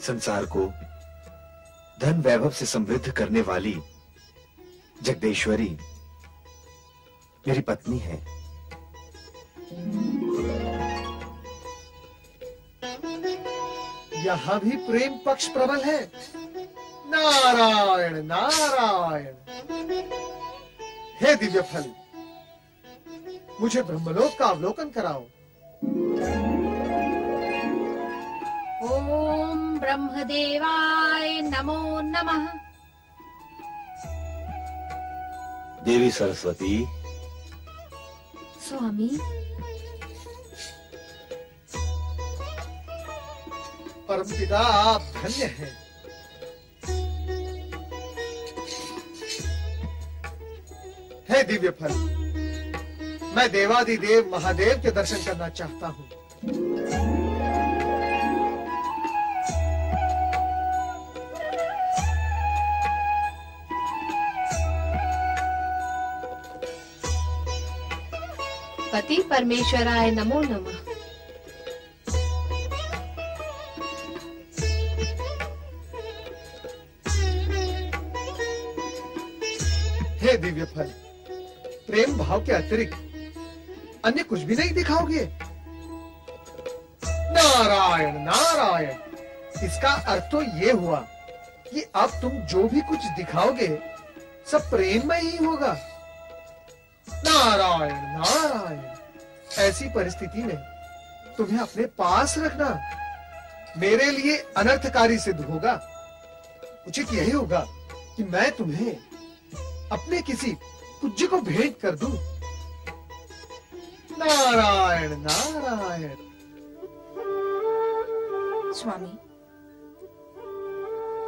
संसार को धन वैभव से समृद्ध करने वाली जगदेश्वरी मेरी पत्नी है। यहाँ भी प्रेम पक्ष प्रबल है। नारायण नारायण। हे दिव्य फल मुझे ब्रह्मलोक का अवलोकन कराओ। ओम ब्रह्मदेवाय नमो नमः। देवी सरस्वती। स्वामी। परमपिता आप धन्य हैं। हे दिव्य फल। मैं देवादिदेव महादेव के दर्शन करना चाहता हूँ। पति परमेश्वराय नमो नमः। के अतिरिक्त अन्य कुछ भी नहीं दिखाओगे? नारायण नारायण, इसका अर्थ तो ये हुआ कि अब तुम जो भी कुछ दिखाओगे, सब प्रेम में ही होगा। नारायण नारायण, ऐसी परिस्थिति में तुम्हें अपने पास रखना मेरे लिए अनर्थकारी सिद्ध होगा। उचित यही होगा कि मैं तुम्हें अपने किसी पूज्य को भेंट कर दूँ। नारायण नारायण। स्वामी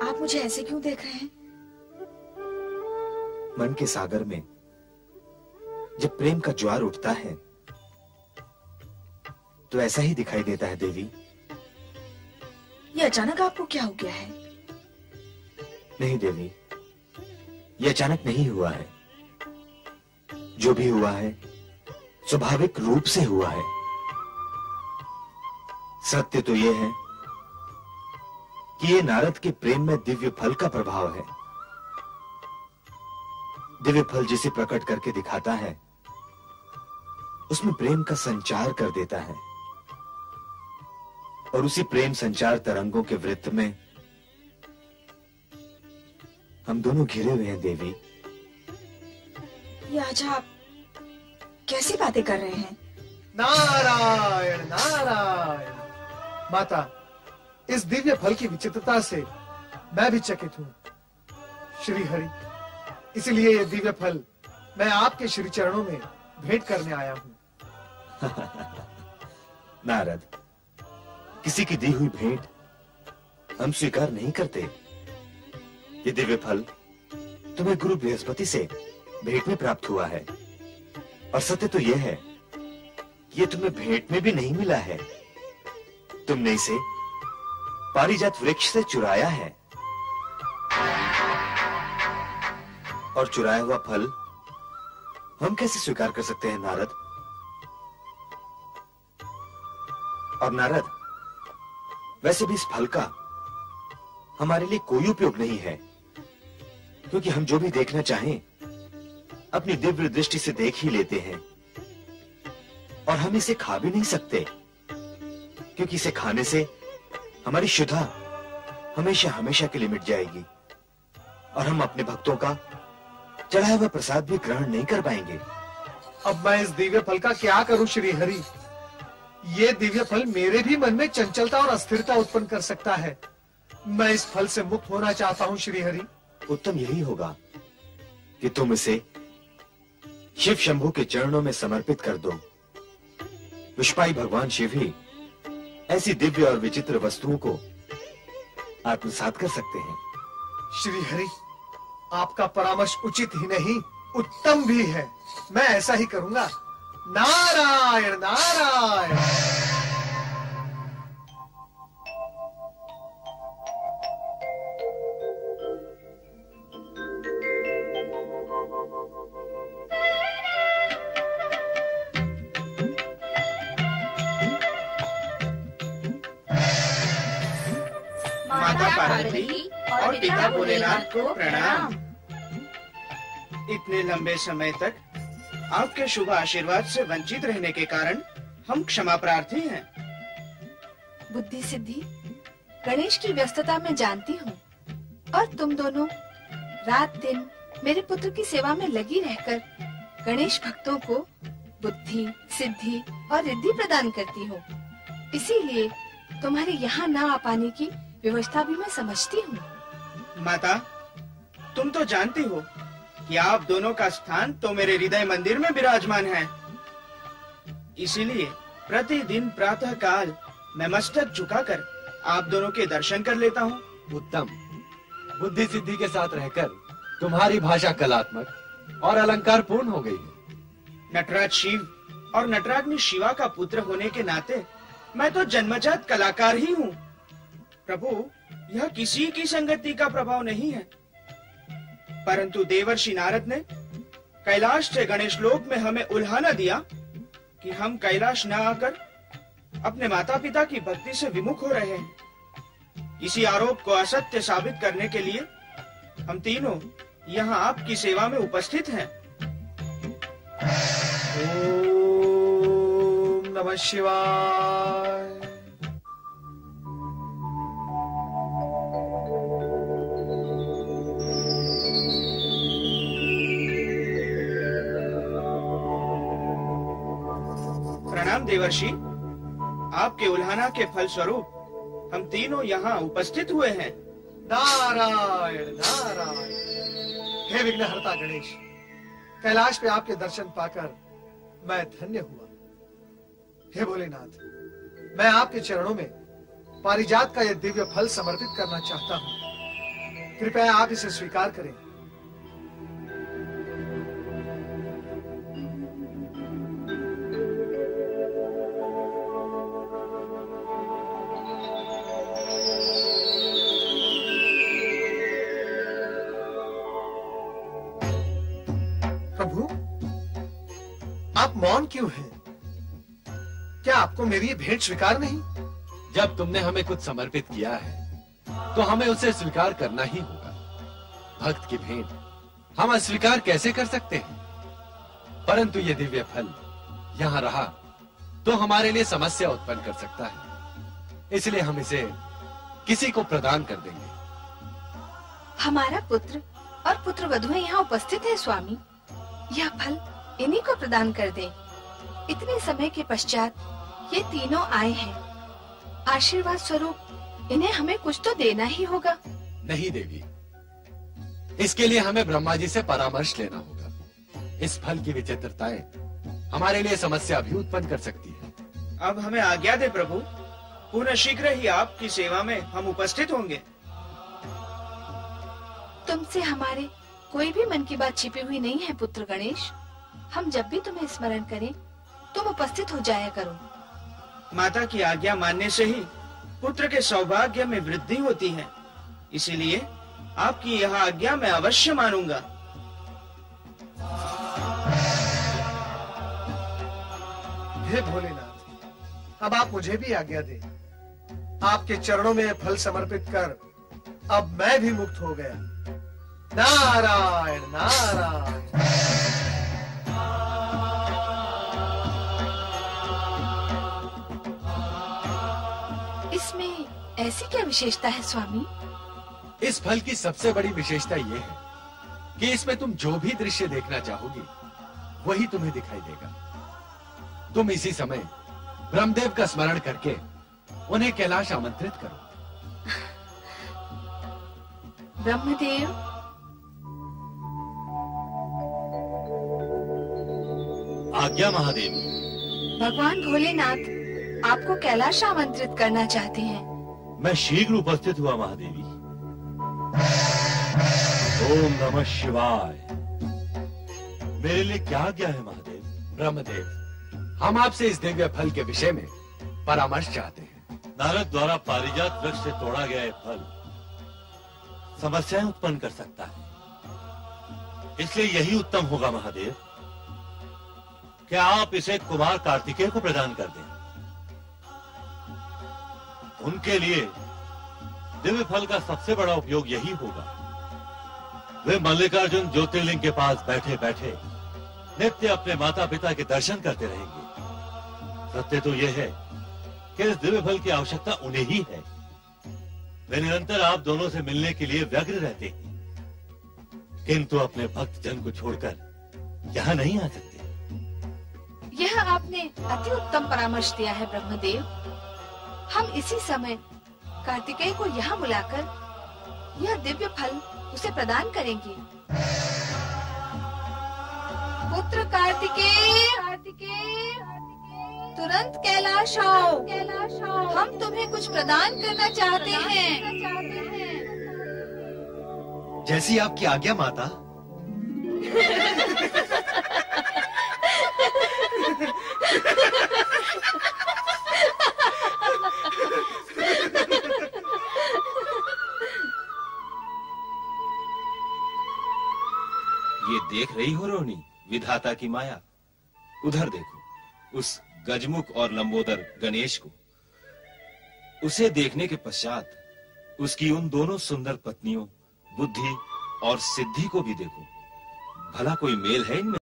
आप मुझे ऐसे क्यों देख रहे हैं? मन के सागर में जब प्रेम का ज्वार उठता है तो ऐसा ही दिखाई देता है देवी। ये अचानक आपको क्या हो गया है? नहीं देवी ये अचानक नहीं हुआ है। जो भी हुआ है स्वाभाविक रूप से हुआ है। सत्य तो यह है कि ये नारद के प्रेम में दिव्य फल का प्रभाव है। दिव्य फल जिसे प्रकट करके दिखाता है, उसमें प्रेम का संचार कर देता है। और उसी प्रेम संचार तरंगों के वृत्त में हम दोनों घिरे हुए हैं, देवी। ये आप कैसी बातें कर रहे हैं? नारायण नारायण। माता इस दिव्य फल की विचित्रता से मैं भी चकित हूँ। श्री हरि इसलिए ये दिव्य फल मैं आपके श्री चरणों में भेंट करने आया हूँ। नारद किसी की दी हुई भेंट हम स्वीकार नहीं करते। ये दिव्य फल तुम्हें गुरु बृहस्पति से भेंट में प्राप्त हुआ है। और सत्य तो यह है कि यह तुम्हें भेंट में भी नहीं मिला है। तुमने इसे पारिजात वृक्ष से चुराया है। और चुराया हुआ फल हम कैसे स्वीकार कर सकते हैं, नारद? और नारद, वैसे भी इस फल का हमारे लिए कोई उपयोग नहीं है, क्योंकि हम जो भी देखना चाहें अपनी दिव्य दृष्टि से देख ही लेते हैं। और हम इसे खा भी नहीं सकते क्योंकि इसे खाने से हमारी शुद्धा हमेशा हमेशा के लिए मिट जाएगी। और हम अपने भक्तों का चढ़ाया हुआ प्रसाद भी ग्रहण नहीं कर पाएँगे। अब मैं इस दिव्य फल का क्या करूँ श्री हरि ये दिव्य फल मेरे भी मन में चंचलता और अस्थिरता उत्पन्न कर सकता है। मैं इस फल से मुक्त होना चाहता हूँ श्री हरि उत्तम यही होगा कि तुम इसे शिव शंभु के चरणों में समर्पित कर दो। विष्पाई भगवान शिव ही ऐसी दिव्य और विचित्र वस्तुओं को आत्मसात कर सकते हैं। श्री हरि, आपका परामर्श उचित ही नहीं, उत्तम भी है। मैं ऐसा ही करूँगा। नारायण नारायण। इतने लंबे समय तक आपके शुभ आशीर्वाद से वंचित रहने के कारण हम क्षमा प्रार्थी हैं। बुद्धि सिद्धि गणेश की व्यस्तता में जानती हूँ और तुम दोनों रात दिन मेरे पुत्र की सेवा में लगी रहकर गणेश भक्तों को बुद्धि सिद्धि और रिद्धि प्रदान करती हो। इसीलिए तुम्हारे यहाँ न आ पाने की व्यवस्था भी मैं समझती हूँ। माता तुम तो जानती हो कि आप दोनों का स्थान तो मेरे हृदय मंदिर में विराजमान है। इसीलिए प्रतिदिन प्रातः काल मैं मस्तक झुकाकर आप दोनों के दर्शन कर लेता हूँ। उत्तम। बुद्धि सिद्धि के साथ रहकर तुम्हारी भाषा कलात्मक और अलंकार पूर्ण हो गई है। नटराज शिव और नटराग्नि शिवा का पुत्र होने के नाते मैं तो जन्मजात कलाकार ही हूँ। प्रभु यह किसी की संगति का प्रभाव नहीं है। परंतु देवर्षि नारद ने कैलाश से गणेश लोक में हमें उल्हाना दिया कि हम कैलाश न आकर अपने माता पिता की भक्ति से विमुख हो रहे हैं। इसी आरोप को असत्य साबित करने के लिए हम तीनों यहाँ आपकी सेवा में उपस्थित हैं। ओम नमः शिवाय। प्रणाम देवर्षि, आपके उल्हाना के फल स्वरूप हम तीनों यहाँ उपस्थित हुए हैं। नारायण नारायण। हे विघ्नहर्ता गणेश, कैलाश पे आपके दर्शन पाकर मैं धन्य हुआ। हे भोलेनाथ, मैं आपके चरणों में पारिजात का यह दिव्य फल समर्पित करना चाहता हूँ। कृपया आप इसे स्वीकार करें। आप मौन क्यों हैं? क्या आपको मेरी ये भेंट स्वीकार नहीं? जब तुमने हमें कुछ समर्पित किया है तो हमें उसे स्वीकार करना ही होगा। भक्त की भेंट हम अस्वीकार कैसे कर सकते हैं? परंतु ये दिव्य फल यहाँ रहा तो हमारे लिए समस्या उत्पन्न कर सकता है। इसलिए हम इसे किसी को प्रदान कर देंगे। हमारा पुत्र और पुत्र वधुएँ यहाँ उपस्थित है स्वामी। यह फल इन्हीं को प्रदान कर दें। इतने समय के पश्चात ये तीनों आए हैं। आशीर्वाद स्वरूप इन्हें हमें कुछ तो देना ही होगा। नहीं देवी। इसके लिए हमें ब्रह्मा जी से परामर्श लेना होगा। इस फल की विचित्रताएँ हमारे लिए समस्या भी उत्पन्न कर सकती है। अब हमें आज्ञा दे प्रभु। पुनः शीघ्र ही आपकी सेवा में हम उपस्थित होंगे। तुमसे हमारे कोई भी मन की बात छिपी हुई नहीं है पुत्र गणेश। हम जब भी तुम्हें स्मरण करें तुम उपस्थित हो जाया करो। माता की आज्ञा मानने से ही पुत्र के सौभाग्य में वृद्धि होती है। इसीलिए आपकी यह आज्ञा मैं अवश्य मानूँगा। हे भोलेनाथ अब आप मुझे भी आज्ञा दें। आपके चरणों में फल समर्पित कर अब मैं भी मुक्त हो गया। नारायण नारायण। ऐसी क्या विशेषता है स्वामी? इस फल की सबसे बड़ी विशेषता ये है कि इसमें तुम जो भी दृश्य देखना चाहोगी वही तुम्हें दिखाई देगा। तुम इसी समय ब्रह्मदेव का स्मरण करके उन्हें कैलाश आमंत्रित करो। ब्रह्मदेव? आज्ञा महादेव। भगवान भोलेनाथ आपको कैलाश आमंत्रित करना चाहते हैं। मैं शीघ्र उपस्थित हुआ महादेवी। ओम नमः शिवाय। मेरे लिए क्या आज्ञा है महादेव? ब्रह्मदेव हम आपसे इस दिव्य फल के विषय में परामर्श चाहते हैं। नारद द्वारा पारिजात वृक्ष से तोड़ा गया यह फल समस्याएँ उत्पन्न कर सकता है। इसलिए यही उत्तम होगा महादेव। कि आप इसे कुमार कार्तिकेय को प्रदान कर दें? उनके लिए दिव्य फल का सबसे बड़ा उपयोग यही होगा। वे मल्लिकार्जुन ज्योतिर्लिंग के पास बैठे बैठे नित्य अपने माता पिता के दर्शन करते रहेंगे। सत्य तो यह है कि इस दिव्य फल की आवश्यकता उन्हें ही है। वे निरंतर आप दोनों से मिलने के लिए व्यग्र रहते हैं। किंतु अपने भक्त जन को छोड़कर यहाँ नहीं आ सकते। यह आपने अति उत्तम परामर्श दिया है, ब्रह्मदेव। हम इसी समय कार्तिकेय को यहाँ बुलाकर यह दिव्य फल उसे प्रदान करेंगे। पुत्र कार्तिकेय कार्तिकेय तुरंत कैलाश आओ। कैलाश आओ हम तुम्हें कुछ प्रदान करना चाहते हैं। जैसी आपकी आज्ञा माता। देख रही हो रोनी? विधाता की माया। उधर देखो, उस गजमुख और लंबोदर गणेश को। उसे देखने के पश्चात उसकी उन दोनों सुंदर पत्नियों, बुद्धि और सिद्धि को भी देखो। भला कोई मेल है इनमें?